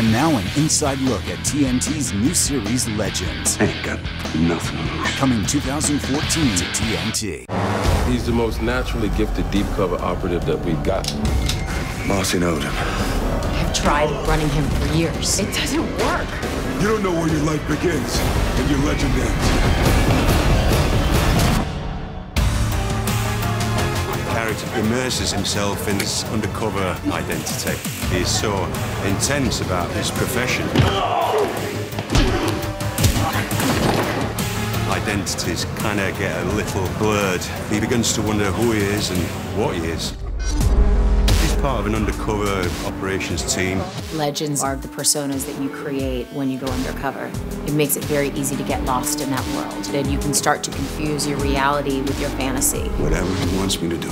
And now an inside look at TNT's new series, Legends. Ain't got nothing to lose. Coming 2014 to TNT. He's the most naturally gifted deep cover operative that we've got. Martin Odum. I've tried running him for years. It doesn't work. You don't know where your life begins and your legend ends. Character immerses himself in his undercover identity. He is so intense about his profession. Identities kind of get a little blurred. He begins to wonder who he is and what he is. He's part of an undercover operations team. Legends are the personas that you create when you go undercover. It makes it very easy to get lost in that world. And you can start to confuse your reality with your fantasy. Whatever he wants me to do.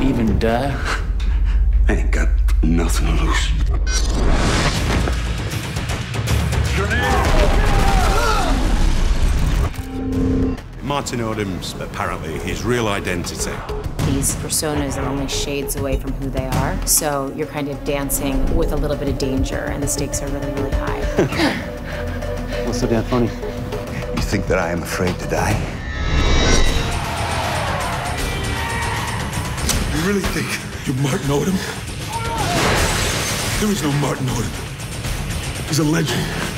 Even die? I ain't got nothing to lose. Martin Odum's apparently his real identity. These personas are only shades away from who they are, so you're kind of dancing with a little bit of danger, and the stakes are really, really high. What's so damn funny? You think that I am afraid to die? You really think you're Martin Odum? There is no Martin Odum. He's a legend. Who am I?